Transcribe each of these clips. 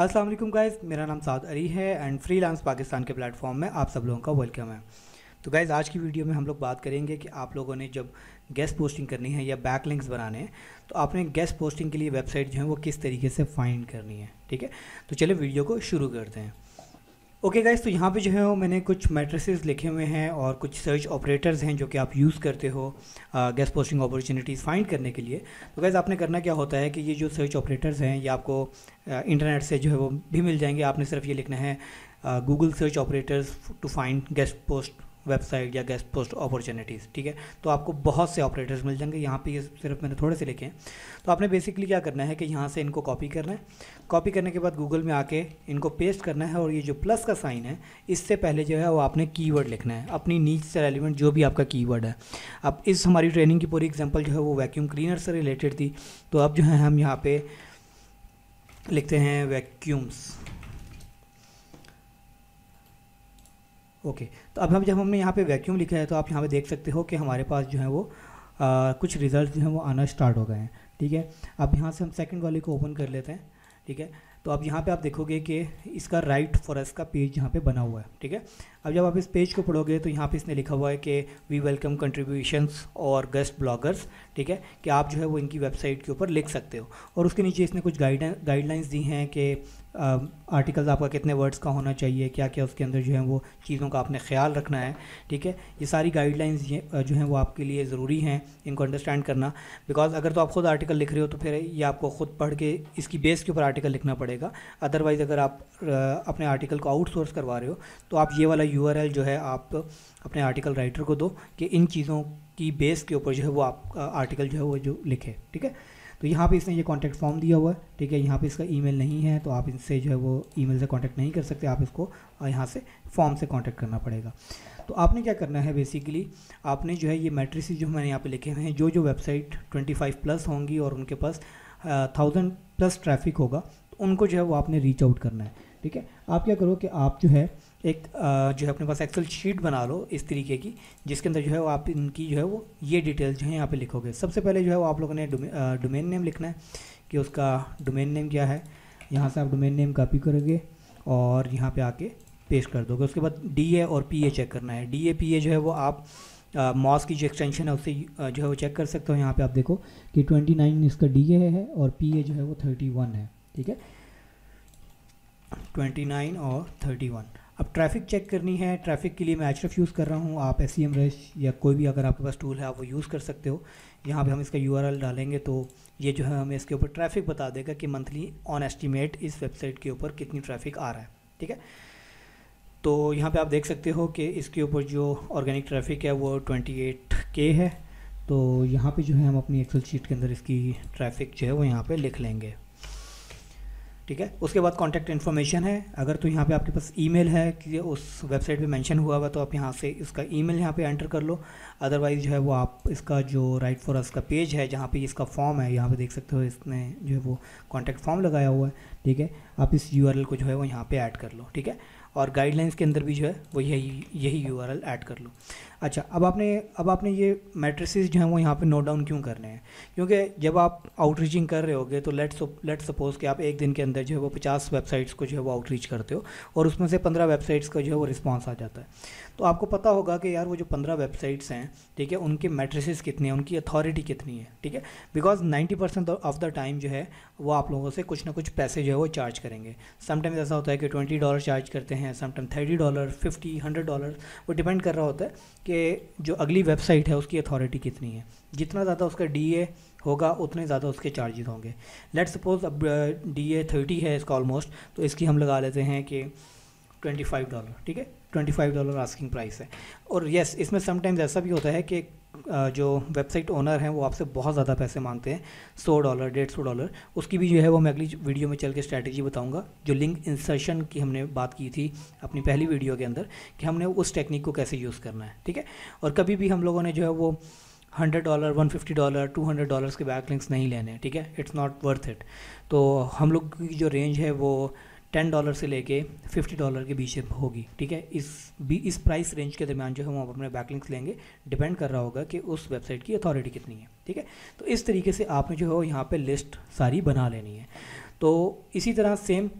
अस्सलाम वालेकुम गाइस, मेरा नाम साद अली है एंड फ्रीलांस पाकिस्तान के प्लेटफॉर्म में आप सब लोगों का वेलकम है। तो गाइज़ आज की वीडियो में हम लोग बात करेंगे कि आप लोगों ने जब गेस्ट पोस्टिंग करनी है या बैक लिंक्स बनाने हैं तो आपने गेस्ट पोस्टिंग के लिए वेबसाइट जो है वो किस तरीके से फाइंड करनी है, ठीक है? तो चलिए वीडियो को शुरू करते हैं। ओके okay गाइज़ तो यहाँ पे जो है मैंने कुछ मैट्रिसेस लिखे हुए हैं और कुछ सर्च ऑपरेटर्स हैं जो कि आप यूज़ करते हो गैस पोस्टिंग अपॉर्चुनिटीज़ फाइंड करने के लिए। तो गैज़ आपने करना क्या होता है कि ये जो सर्च ऑपरेटर्स हैं, ये आपको इंटरनेट से जो है वो भी मिल जाएँगे। आपने सिर्फ़ ये लिखना है Google search operators to find guest post website या गेस्ट पोस्ट अपॉर्चुनिटीज़ ठीक है? तो आपको बहुत से ऑपरेटर्स मिल जाएँगे। यहाँ पे ये सिर्फ़ मैंने थोड़े से लिखे हैं। तो आपने बेसिकली क्या करना है कि यहाँ से इनको कॉपी करना है। कॉपी करने के बाद गूगल में आके इनको पेस्ट करना है और ये जो प्लस का साइन है, इससे पहले जो है वो आपने कीवर्ड लिखना है। अपनी नीच से रेलिवेंट जो भी आपका कीवर्ड है। अब इस हमारी ट्रेनिंग की पूरी एग्ज़ाम्पल जो है वो वैक्यूम क्लीनर से रिलेटेड थी। तो अब जो है हम यहाँ पर लिखते हैं वैक्यूम्स ओके तो अब हम जब हमने यहाँ पे वैक्यूम लिखा है तो आप यहाँ पे देख सकते हो कि हमारे पास जो है वो आ, कुछ रिज़ल्ट जो हैं वो आना स्टार्ट हो गए हैं। ठीक है? अब यहाँ से हम सेकंड वाले को ओपन कर लेते हैं। ठीक है? तो अब यहाँ पे आप देखोगे कि इसका राइट फॉरेस्ट का पेज यहाँ पे बना हुआ है। ठीक है? अब जब आप इस पेज को पढ़ोगे तो यहाँ पे इसने लिखा हुआ है कि वी वेलकम कंट्रीब्यूशंस और गेस्ट ब्लॉगर्स ठीक है? कि आप जो है वो इनकी वेबसाइट के ऊपर लिख सकते हो। और उसके नीचे इसने कुछ गाइड गाइडलाइंस दी हैं कि आर्टिकल्स आपका कितने वर्ड्स का होना चाहिए क्या क्या उसके अंदर जो है वो चीज़ों का आपने ख्याल रखना है, ठीक है? ये सारी गाइडलाइंस जो हैं वो आपके लिए ज़रूरी हैं इनको अंडरस्टैंड करना। बिकॉज़ अगर तो आप ख़ुद आर्टिकल लिख रहे हो तो फिर ये आपको ख़ुद पढ़ के इसकी बेस के ऊपर आर्टिकल लिखना पड़ेगा। अदरवाइज़ अगर आप अपने आर्टिकल को आउटसोर्स करवा रहे हो तो आप ये वाला यू जो है, आप अपने आर्टिकल राइटर को दो कि इन चीज़ों की बेस के ऊपर जो है वो आप आर्टिकल जो है वो जो लिखे, ठीक है? तो यहाँ पे इसने ये कॉन्टैक्ट फॉर्म दिया हुआ है, ठीक है? यहाँ पे इसका ईमेल नहीं है तो आप इनसे जो है वो ईमेल से कांटेक्ट नहीं कर सकते। आप इसको यहाँ से फॉर्म से कांटेक्ट करना पड़ेगा। तो आपने क्या करना है बेसिकली आपने जो है ये मैट्रिस जो मैंने यहाँ पे लिखे हुए हैं, जो जो वेबसाइट 25 प्लस होंगी और उनके पास थाउज़ेंड प्लस ट्रैफ़िक होगा तो उनको जो है वो आपने रीच आउट करना है, ठीक है? आप क्या करो कि आप जो है एक जो है अपने पास एक्सेल शीट बना लो इस तरीके की, जिसके अंदर जो है वो आप इनकी जो है वो ये डिटेल्स जो है यहाँ पे लिखोगे। सबसे पहले जो है वो आप लोगों ने डोमेन नेम लिखना है, कि उसका डोमेन नेम क्या है, यहाँ से आप डोमेन नेम कॉपी करोगे और यहाँ पे आके पेस्ट कर दोगे। उसके बाद डी ए और पी ए चेक करना है। डी ए पी ए जो है वो आप मॉस की जो एक्सटेंशन है उससे जो है वो चेक कर सकते हो। यहाँ पे आप देखो कि 29 इसका डी ए है और पी ए जो है वो 31 है। ठीक है? 29 और 31 अब ट्रैफ़िक चेक करनी है ट्रैफ़िक के लिए मैं एच यूज़ कर रहा हूँ, आप एस सी रेश या कोई भी अगर आपके पास टूल है, आप वो यूज़ कर सकते हो। यहाँ पे हम इसका यूआरएल डालेंगे तो ये जो है हमें इसके ऊपर ट्रैफ़िक बता देगा कि मंथली ऑन एस्टिमेट इस वेबसाइट के ऊपर कितनी ट्रैफ़िक आ रहा है, ठीक है? तो यहाँ पे आप देख सकते हो कि इसके ऊपर जो ऑर्गेनिक ट्रैफ़िक है वो 28 के है। तो यहाँ पे जो है हम अपनी एक्सेल शीट के अंदर इसकी ट्रैफ़िक जो है वो यहाँ पे लिख लेंगे। ठीक है? उसके बाद कॉन्टैक्ट इन्फॉर्मेशन है। अगर तो यहाँ पे आपके पास ईमेल है कि उस वेबसाइट पे मेंशन हुआ हुआ तो आप यहाँ से इसका ईमेल यहाँ पर एंटर कर लो। अदरवाइज़ जो है वो आप इसका जो राइट फॉर अस का पेज है, जहाँ पे इसका फॉर्म है, यहाँ पे देख सकते हो इसने जो है वो कॉन्टैक्ट फॉर्म लगाया हुआ है। ठीक है? आप इस यूआरएल को जो है वो यहाँ पर ऐड कर लो। ठीक है? और गाइडलाइंस के अंदर भी जो है, वो यही यही यूआरएल ऐड कर लो। अच्छा अब आपने अब आपने ये मैट्रिसेस जो हैं, वो यहाँ पे नोट डाउन क्यों करने हैं? क्योंकि जब आप आउटरीचिंग कर रहे होगे तो लेट्स लेट सपोज़ कि आप एक दिन के अंदर जो है, वो पचास वेबसाइट्स को जो है, वो आउटरीच करते हो, और उसमें से पंद्रह वेबसाइट्स का जो है, वो रिस्पॉन्स आ जाता है। तो आपको पता होगा कि यार, वो जो पंद्रह वेबसाइट्स हैं, ठीक है, उनके मेट्रिसेस कितने हैं, उनकी अथॉरिटी कितनी है, ठीक है? Because ninety percent of the time जो है, वो आप लोगों से कुछ ना कुछ पैसे जो है, वो चार्ज करेंगे। समटाइम्स ऐसा होता है कि ट्वेंटी डॉलर चार्ज करते हैं sometime thirty dollar fifty hundred dollar वो डिपेंड कर रहा होता है कि जो अगली वेबसाइट है उसकी अथॉरिटी कितनी है। जितना ज़्यादा उसका डीए होगा, उतने ज़्यादा उसके चार्जेस होंगे। लेट सपोज़ अब डी ए थर्टी है इसका ऑलमोस्ट तो इसकी हम लगा लेते हैं कि ट्वेंटी फाइव डॉलर ठीक है? Twenty five dollar asking price है। और येस इसमें समटाइम्स ऐसा भी होता है कि जो वेबसाइट ओनर हैं, वो आपसे बहुत ज़्यादा पैसे मांगते हैं, सौ डॉलर डेढ़ सौ डॉलर उसकी भी जो है वो मैं अगली वीडियो में चल के स्ट्रैटेजी बताऊँगा, जो लिंक इंसर्शन की हमने बात की थी अपनी पहली वीडियो के अंदर, कि हमने उस टेक्निक को कैसे यूज़ करना है, ठीक है? और कभी भी हम लोगों ने जो है वो hundred dollar one fifty dollar two hundred dollars के बैक लिंक्स नहीं लेने, ठीक है? इट्स नॉट वर्थ इट तो हम लोग की जो रेंज है वो टेन डॉलर से लेके फिफ्टी डॉलर के बीच होगी, ठीक है? इस भी इस प्राइस रेंज के दरमियान जो है हम अपने बैकलिंग्स लेंगे। डिपेंड कर रहा होगा कि उस वेबसाइट की अथॉरिटी कितनी है, ठीक है? तो इस तरीके से आपने जो है यहाँ पे लिस्ट सारी बना लेनी है। तो इसी तरह सेम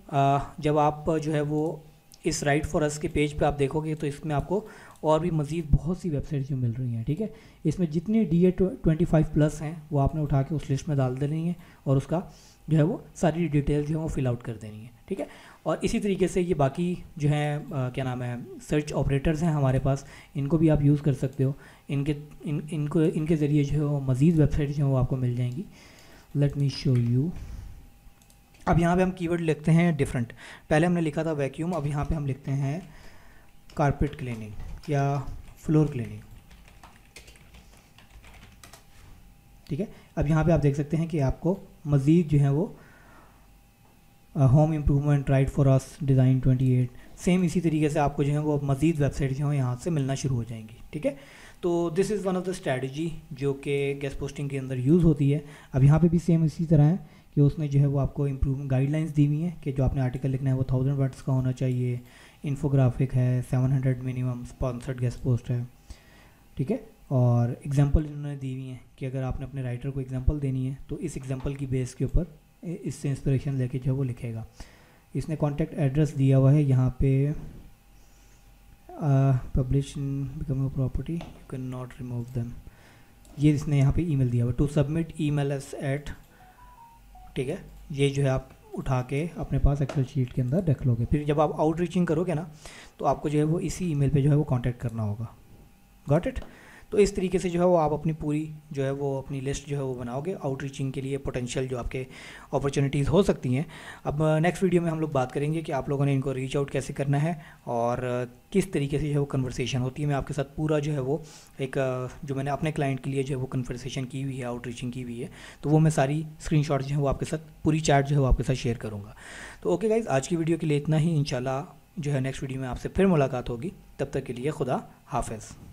जब आप जो है वो इस राइट फॉर अस के पेज पे आप देखोगे तो इसमें आपको और भी मज़ीद बहुत सी वेबसाइट जो मिल रही हैं, ठीक है? इसमें जितनी D A twenty five plus हैं, वो आपने उठा के उस लिस्ट में डाल देनी है और उसका जो है वो सारी डिटेल्स जो है वो फिल आउट कर देनी है, ठीक है? और इसी तरीके से ये बाकी जो है क्या नाम है सर्च ऑपरेटर्स हैं हमारे पास, इनको भी आप यूज़ कर सकते हो। इनके, इन, इनको, इनके ज़रिए जो है वो मज़ीद वेबसाइट जो है वो आपको मिल जाएँगी। लेट मी शो यू अब यहाँ पे हम कीवर्ड लिखते हैं डिफरेंट पहले हमने लिखा था वैक्यूम अब यहाँ पे हम लिखते हैं कारपेट क्लीनिंग या फ्लोर क्लीनिंग। ठीक है? अब यहाँ पे आप देख सकते हैं कि आपको मज़ीद जो है वो home improvement write for us design 28 same इसी तरीके से आपको जो है वो मज़ीद वेबसाइट जो है यहाँ से मिलना शुरू हो जाएँगी। ठीक है? तो this is one of the strategy जो कि गेस्ट पोस्टिंग के अंदर यूज़ होती है। अब यहाँ पे भी सेम इसी तरह है कि उसने जो है वो आपको इम्प्रूव गाइडलाइंस दी हुई हैं कि जो आपने आर्टिकल लिखना है वो थाउज़ेंड वर्ड्स का होना चाहिए। इन्फोग्राफिक है seven hundred minimum sponsored guest post है, ठीक है? और एग्जांपल इन्होंने दी हुई हैं कि अगर आपने अपने राइटर को एग्जांपल देनी है तो इस एग्जांपल की बेस के ऊपर इससे इंस्पिरेशन लेके जो वो लिखेगा। इसने कॉन्टैक्ट एड्रेस दिया हुआ है, यहाँ पे publish become property you can not remove them ये इसने यहाँ पे ईमेल दिया हुआ to submit email S at ठीक है? ये जो है आप उठा के अपने पास एक्सेल शीट के अंदर रख लोगे। फिर जब आप आउट रीचिंग करोगे ना तो आपको जो है वो इसी ईमेल पे जो है वो कांटेक्ट करना होगा। गॉट इट तो इस तरीके से जो है वो आप अपनी पूरी जो है वो अपनी लिस्ट जो है वो बनाओगे आउटरीचिंग के लिए पोटेंशियल जो आपके अपॉर्चुनिटीज़ हो सकती हैं। अब नेक्स्ट वीडियो में हम लोग बात करेंगे कि आप लोगों ने इनको रीच आउट कैसे करना है और किस तरीके से जो है वो कन्वर्सेशन होती है। मैं आपके साथ पूरा जो है वो एक जो मैंने अपने क्लाइंट के लिए जो है वो कन्वर्सेशन की हुई है आउटरीचिंग की हुई है तो वो मैं सारी स्क्रीन जो है वो आपके साथ, पूरी चैट जो है वो आपके साथ शेयर करूँगा। तो ओके गाइज़ आज की वीडियो के लिए इतना ही। इन जो है नेक्स्ट वीडियो में आपसे फिर मुलाकात होगी। तब तक के लिए खुदा हाफिज़।